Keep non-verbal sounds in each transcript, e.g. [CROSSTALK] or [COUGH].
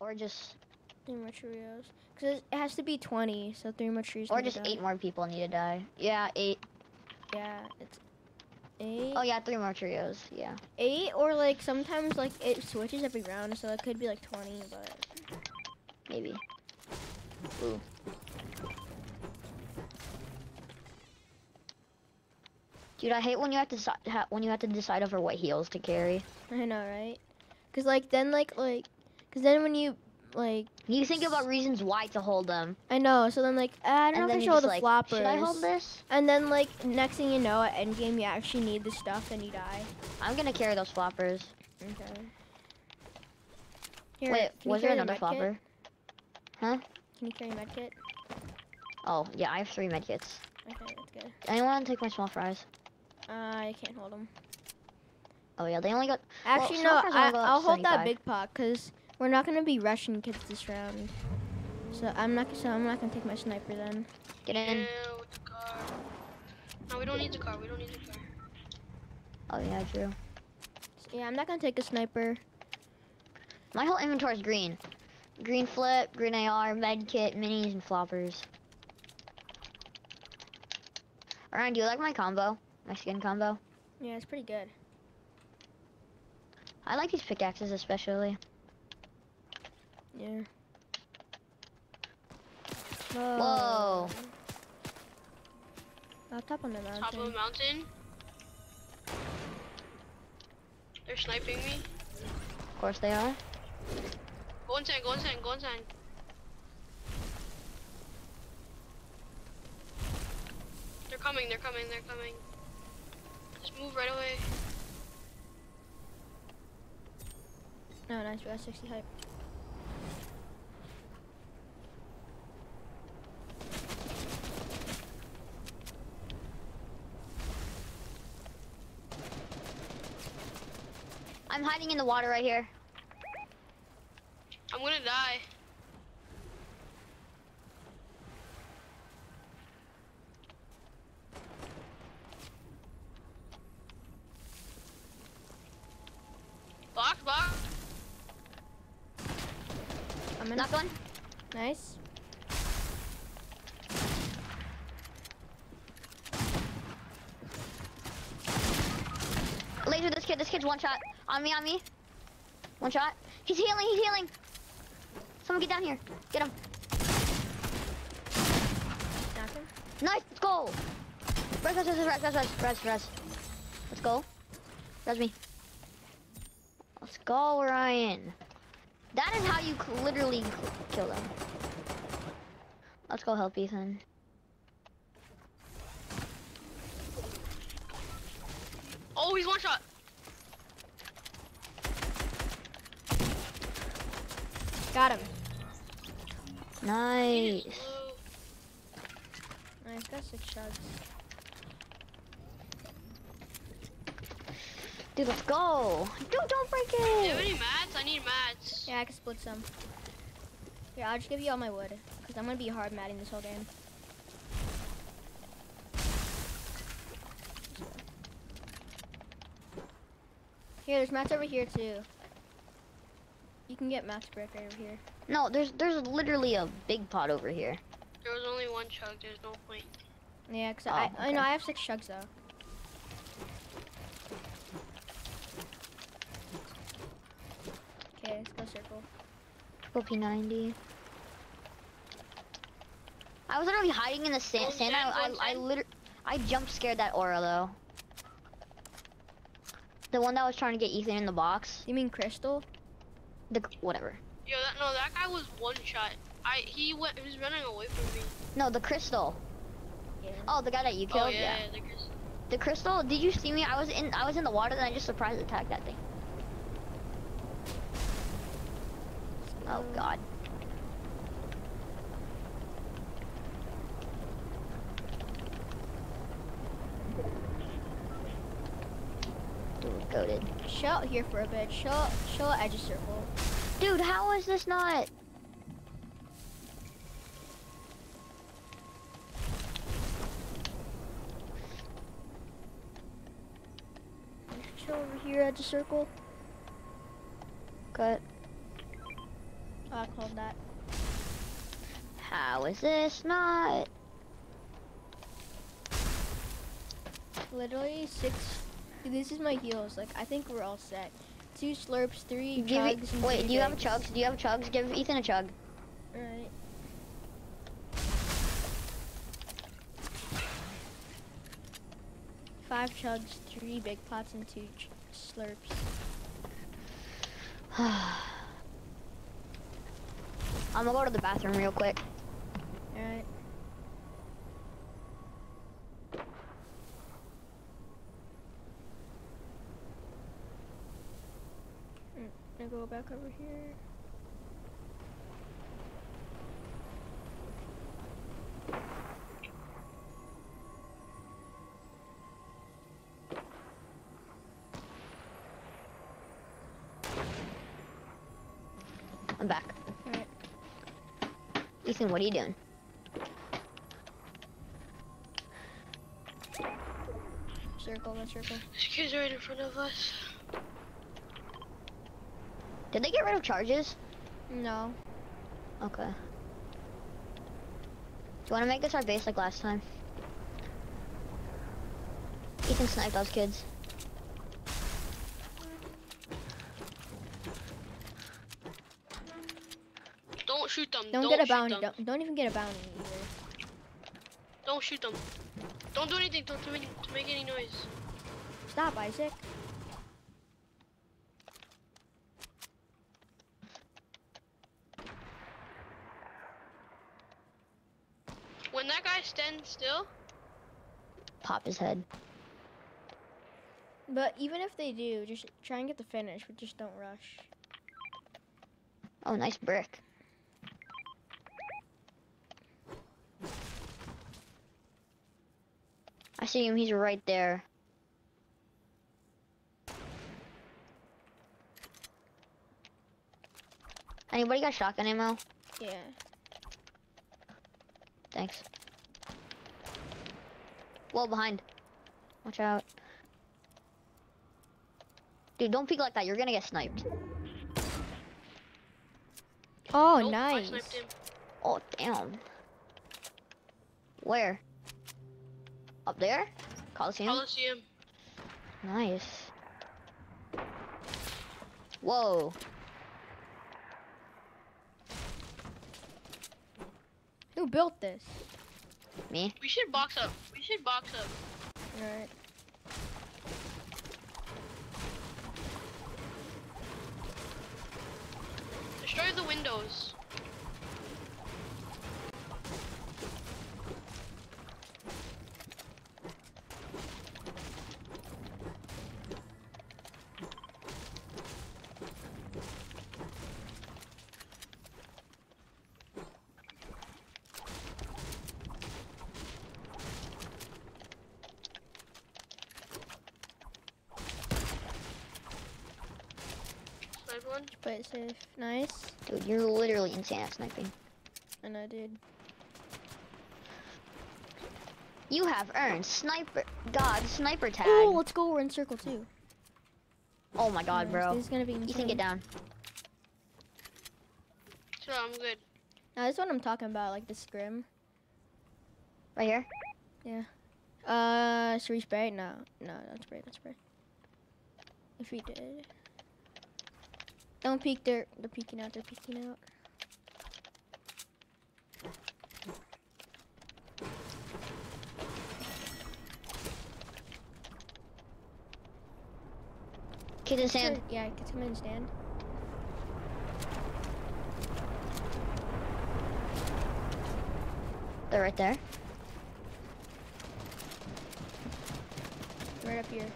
Or just, Three more Cheerios. Because it has to be 20, so three more Cheerios. or just eight more people need to die. Yeah, eight. Yeah, it's eight. Oh yeah, three more Cheerios. Yeah. Eight, or like sometimes like it switches every round, so it could be like 20, but. Maybe. Ooh. Dude, I hate when you have to ha- when you have to decide over what heals to carry. I know, right? Cause like then like like, cause then when you like You think about reasons why to hold them, I know, so then like I don't and know if I should hold the like, floppers. should I hold this? And then like next thing you know, at end game you actually need the stuff and you die. I'm gonna carry those floppers. Okay. Here, Wait, was there another med kit? flopper? Huh? Can you carry med kit? Oh yeah, I have three medkits. Okay, that's good. Anyone want to take my small fries? Uh, I can't hold them. Oh yeah, they only got. Actually, small no, I, only go up I'll hold that big pot because we're not gonna be rushing kids this round. So I'm not. So I'm not gonna take my sniper then. Get in. Yeah, with the car. No, we don't need the car. We don't need the car. Oh yeah, true. So, yeah, I'm not gonna take a sniper. My whole inventory is green. Green flip, green AR, med kit, minis, and floppers. Ryan, do you like my combo? My skin combo? Yeah, it's pretty good. I like these pickaxes especially. Yeah. Whoa. I'll top on the mountain. Top of a mountain. They're sniping me. Of course they are. Go inside, go inside, go inside. They're coming, they're coming, they're coming. Just move right away. No, nice. We got 60 hype. I'm hiding in the water right here. I'm gonna die. Box, box. I'm in. Knocked one. Nice. Laser this kid. This kid's one shot. On me, on me. One shot. He's healing, he's healing. Someone get down here. Get him. Knock him. Nice, let's go. Res, res, res, res, res, res, res, res. Let's go. Res me. Let's go, Ryan. That is how you literally kill them. Let's go help Ethan. Oh, he's one shot. Got him. Nice. Blue. Nice. Got six shots. Dude, let's go. Dude, don't break it. Do you have it. any mats? I need mats. Yeah, I can split some. Here, I'll just give you all my wood. Because I'm going to be hard matting this whole game. Here, there's mats over here too. You can get mats brick right over here. No, there's there's literally a big pot over here. There was only one chug. There's no point. Yeah, because Oh, I, I know I have six chugs though. Okay, let's go circle. Triple P90. I was literally hiding in the sand. One sand. ten, I, one I, I ten. literally, I jump scared that aura though. The one that was trying to get Ethan in the box. You mean crystal? The whatever. Yo, that no, that guy was one shot. I he went. He was running away from me. No, the crystal. Yeah. Oh, the guy that you killed. oh yeah, yeah. the Chris- The crystal. Did you see me? I was in. I was in the water, and I just surprise attacked that thing. Oh God. Dude, goaded. Chill out here for a bit. Chill, chill edge of circle. Dude, how is this not? Chill over here edge of circle. Cut. Oh, I called that. How is this not? Literally six. This is my heels. Like I think we're all set. Two slurps, three Give chugs. and wait, do you have a chugs? Do you have a chugs? Give Ethan a chug. Alright. Five chugs, three big pots, and two ch- slurps. [SIGHS] I'm gonna go to the bathroom real quick. Alright. Gonna go back over here. I'm back. Alright. Ethan, what are you doing? Circle, go circle. This kid's right in front of us. Did they get rid of charges? No. Okay. Do you want to make this our base like last time? Ethan sniped those kids. Don't shoot them. Don't, Don't, get a bounty. Don't, don't even get a bounty either. Don't shoot them. Don't do anything to, to, make, to make any noise. Stop, Isaac. When that guy stands still, Pop his head. But even if they do, just try and get the finish, but just don't rush. Oh, nice brick. I see him, he's right there. Anybody got shotgun ammo? Yeah. Thanks. Wall behind. Watch out. Dude, don't peek like that. You're gonna get sniped. Oh, nope, I nice. sniped him. Oh, damn. Where? Up there? Coliseum? Coliseum. Nice. Whoa. Who built this? Me? We should box up. We should box up. Alright. Destroy the windows. Snipe one. Play it safe. Nice. Dude, you're literally insane at sniping. And I did. You have earned sniper god sniper tag. Oh, let's go. We're in circle two. Oh my god, Nice. bro. This is gonna be insane. Ethan, get down. So I'm good. Now, this is what I'm talking about, like the scrim. Right here. Yeah. Uh, should we spray? No, no, don't spray, don't spray. If we did. Don't peek, they're, they're peeking out, they're peeking out. Kids in sand. Yeah, kids come in and stand. They're right there. Right up here.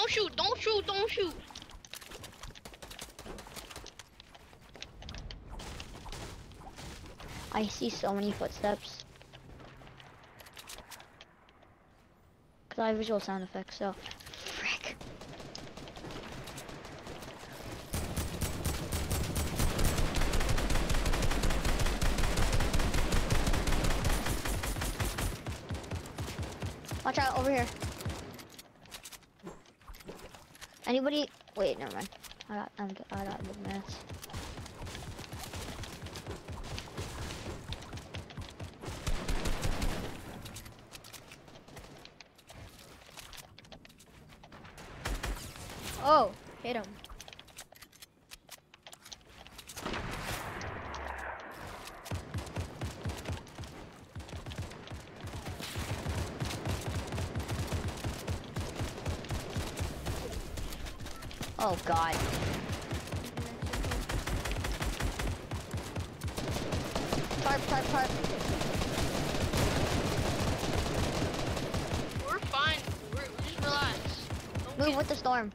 Don't shoot. Don't shoot. Don't shoot. I see so many footsteps. Cause I have visual sound effects, so frick. Watch out over here. Anybody? Wait, never mind. I got, I'm, I got a big mess. Oh, hit him. Oh god. Tarp, tarp, tarp. We're fine. We're, just relax. Don't Move get- with the storm.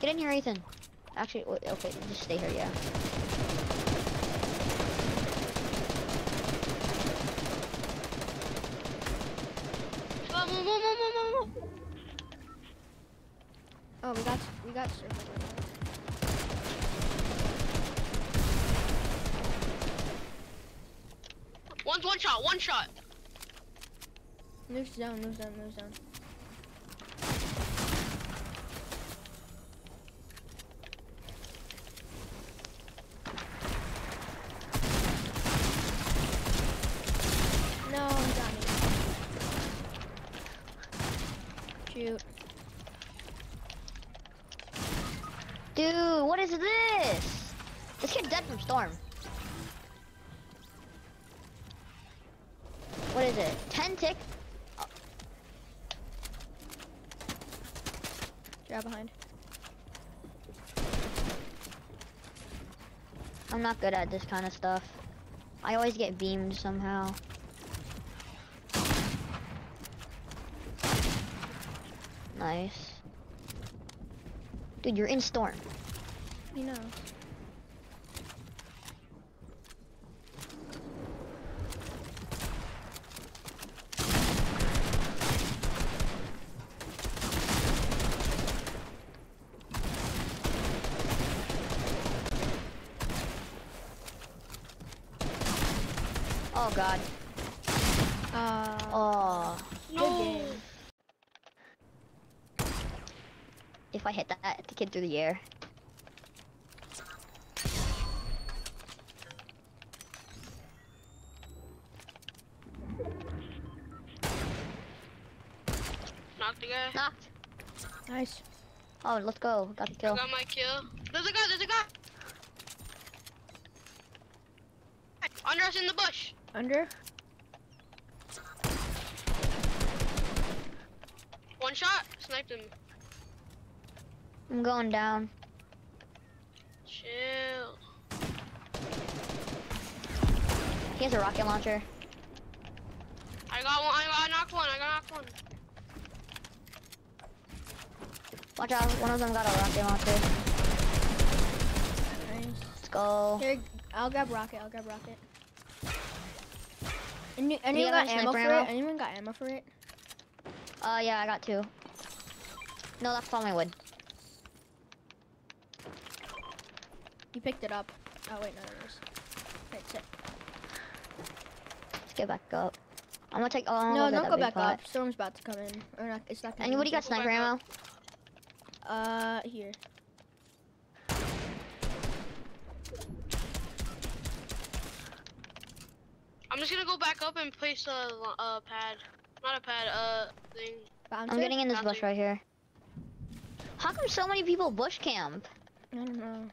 Get in here, Ethan. Actually, wait, okay, just stay here, yeah. Come on, move, move, move, move, move, move. Oh, we got we got circle. One's one shot, one shot. Moves down, moves down, moves down. No, he got me. Shoot. Dude, what is this? This kid's dead from storm. What is it? 10 tick? Grab behind. I'm not good at this kind of stuff. I always get beamed somehow. Nice. Dude, you're in storm. You know. Oh god. Uh, Oh. No. game. If I hit that, the kid through the air. Knocked the guy. Knocked. nice. Oh, let's go. Got the kill. Got my kill. There's a guy, there's a guy. Under us in the bush. Under. One shot. Sniped him. I'm going down. Chill. He has a rocket launcher. I got one. I got I knocked one. I got knocked one. Watch out, one of them got a rocket launcher. Nice. Let's go. Here, I'll grab rocket. I'll grab rocket. Any, anyone got ammo for ammo? it? Anyone got ammo for it? Uh, yeah, I got two. No, that's all my wood. You picked it up. Oh wait, no, it is. Right, sit. Let's get back up. I'm gonna take. Oh, I'm No, don't go back pot. up. Storm's about to come in. Or not, it's not coming. Anybody in. got sniper back ammo? Uh, here. I'm just gonna go back up and place a lo- uh, pad. Not a pad, uh, thing. Bouncer? I'm getting in this Got bush right here. How come so many people bush camp? I don't know.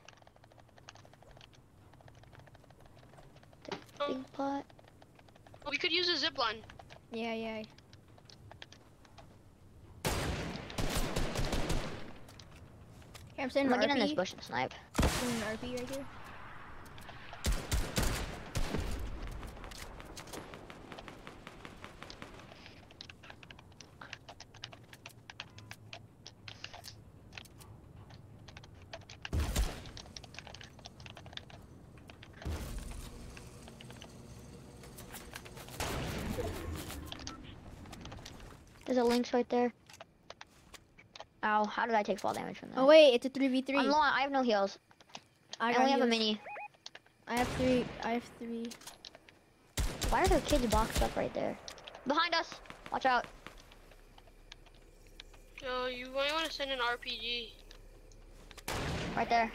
Pot. we could use a zip line. Yeah, yeah. Here, I'm sending I'm gonna get in this bush and snipe. Sending an RP right here. There's a lynx right there. Ow, how did I take fall damage from that? Oh wait, it's a 3v3. I'm low I have no heals. I, got only have a mini. I have three. I have three. Why are there kids boxed up right there? Behind us! Watch out. Yo, you might want to send an RPG. Right there.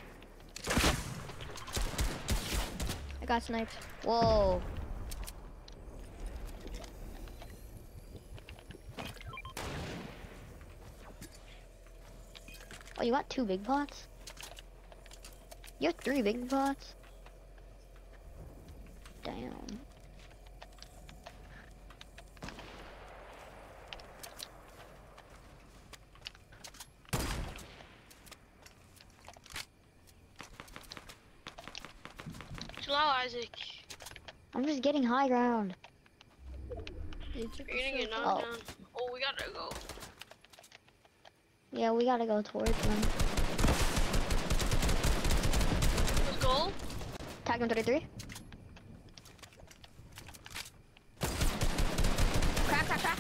I got sniped. Whoa. You got two big pots? You have three big pots? Damn. Out, Isaac. I'm just getting high ground. You're gonna get knocked Oh. down. Oh, we gotta go. Yeah, we gotta go towards them. Let's go. Tag him 33. Crack, crack, crack.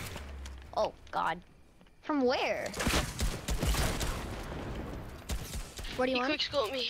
Oh, God. From where? What do you He want? quick scoped me.